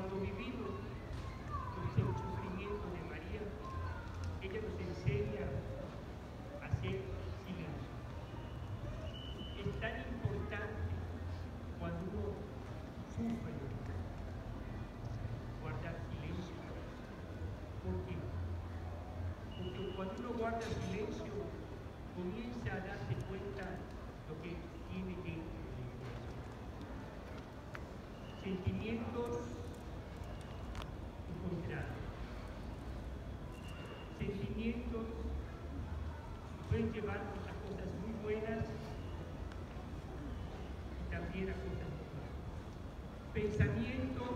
Cuando vivimos, vivimos el sufrimiento de María, ella nos enseña a hacer silencio. Es tan importante cuando uno sufre guardar silencio. ¿Por qué? Porque cuando uno guarda silencio, comienza a darse cuenta lo que tiene dentro del corazón. Sentimientos siempre van a cosas muy buenas y también a cosas muy malas. Pensamiento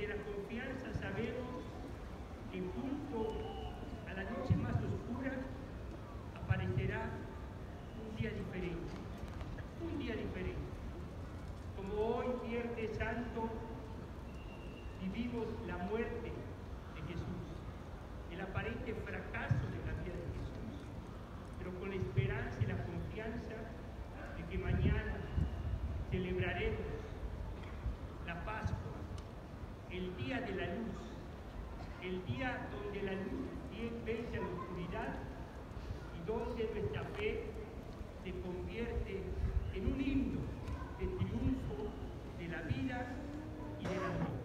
de la confianza. en un himno de triunfo de la vida y de la vida.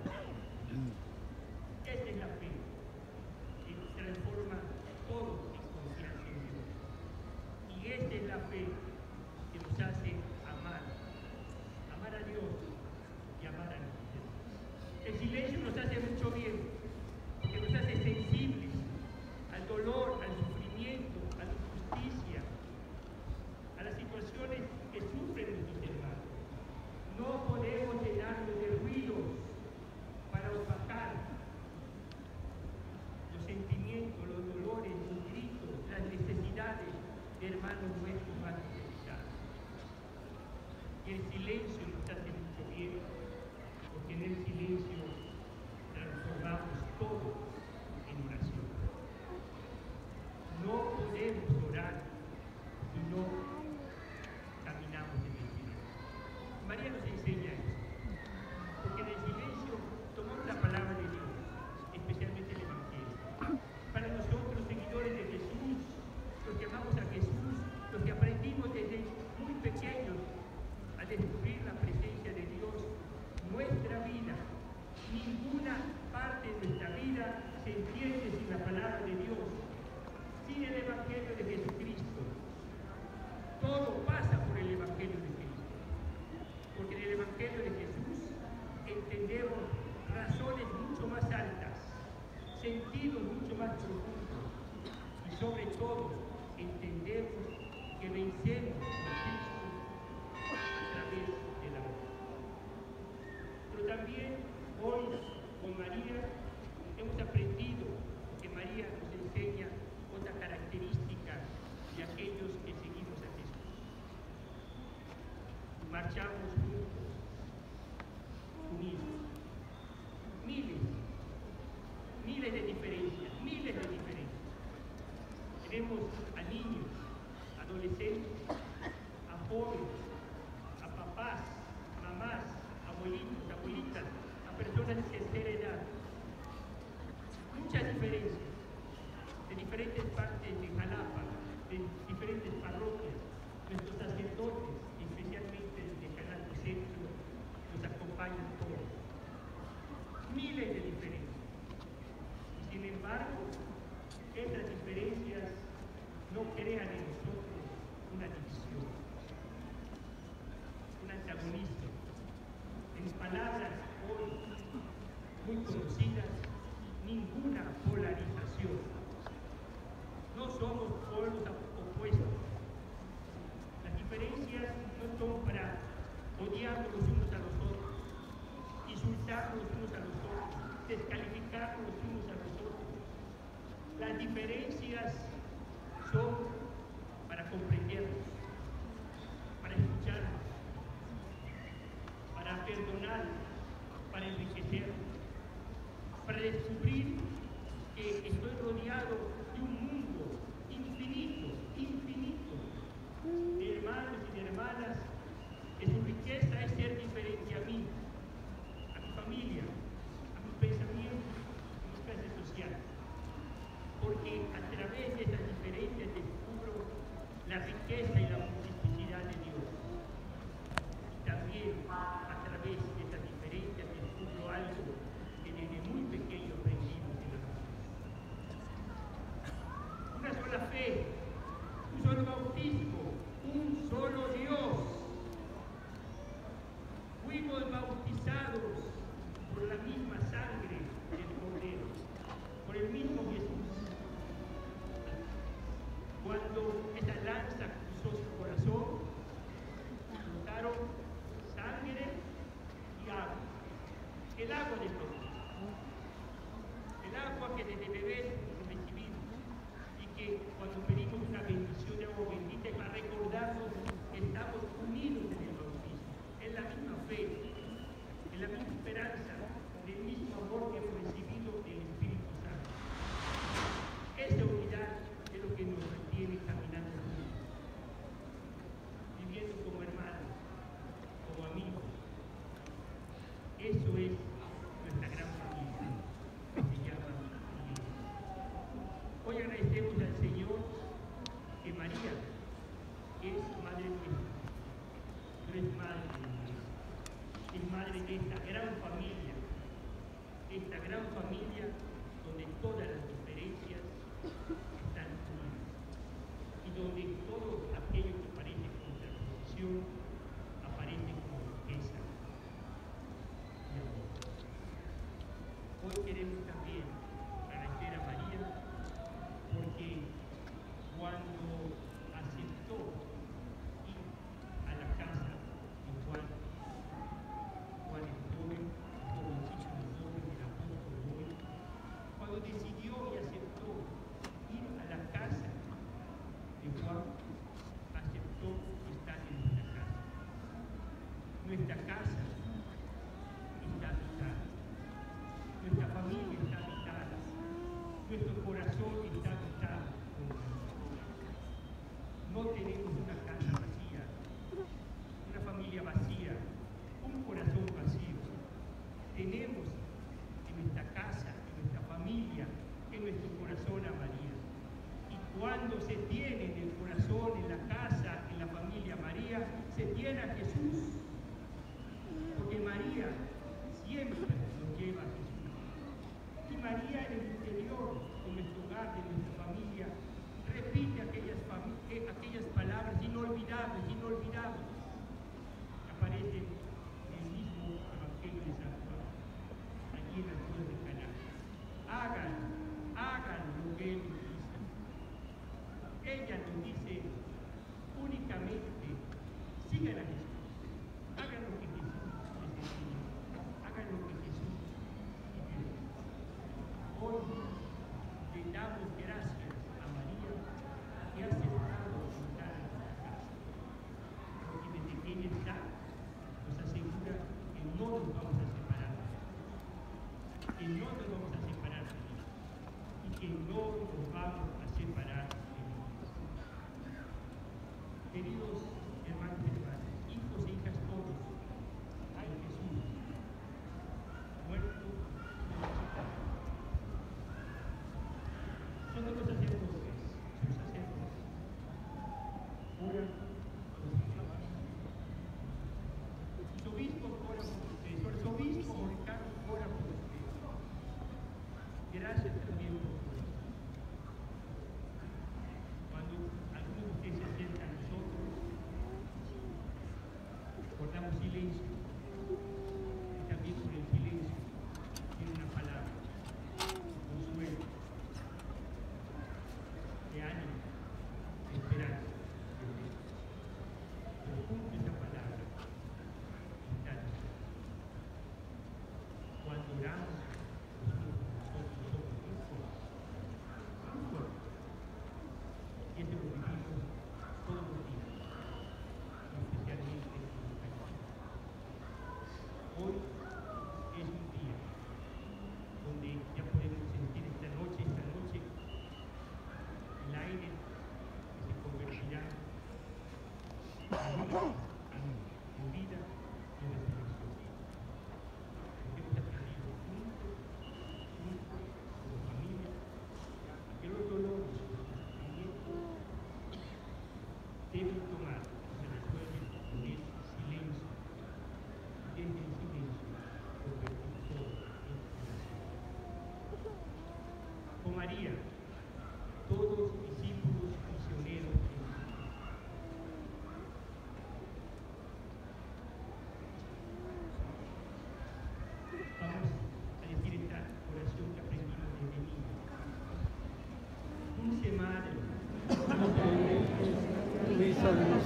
hoy con María hemos aprendido que María nos enseña otra característica de aquellos que seguimos a Jesús. Marchamos juntos la riqueza that in a second.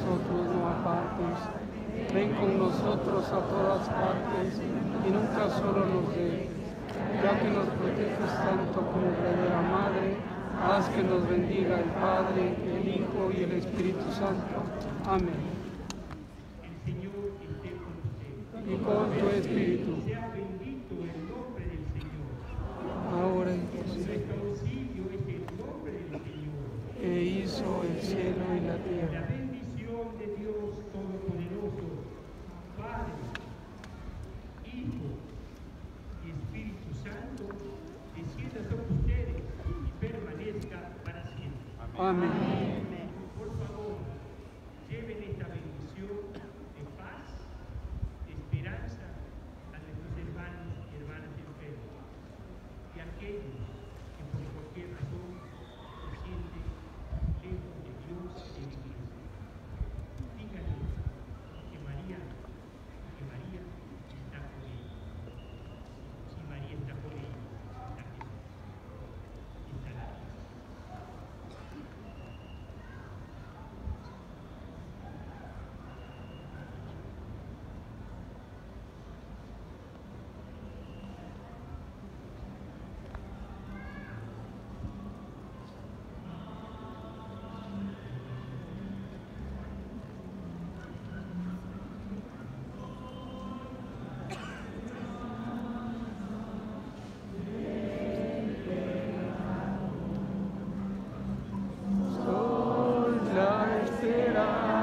nosotros no apartes. Ven con nosotros a todas partes y nunca solo nos dejes. Ya que nos proteges tanto como verdadera madre, haz que nos bendiga el Padre, el Hijo y el Espíritu Santo. Amén. El Señor. Y con tu espíritu. serás.